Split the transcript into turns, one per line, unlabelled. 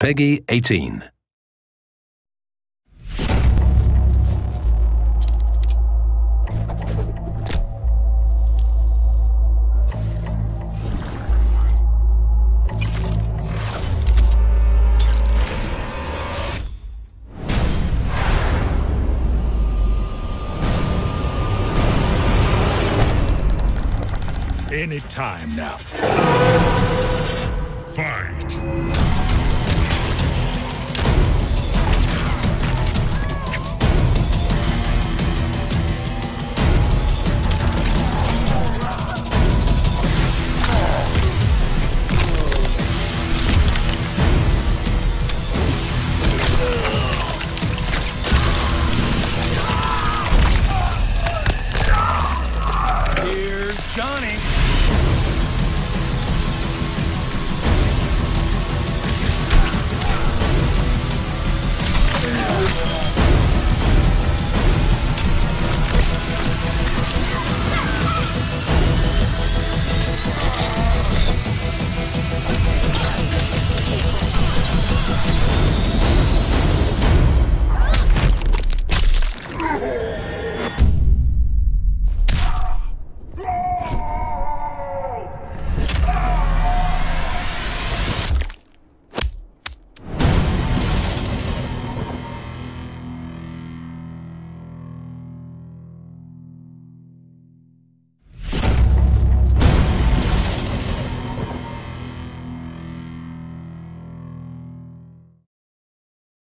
Peggy 18.
Any time now. Fight! Carter.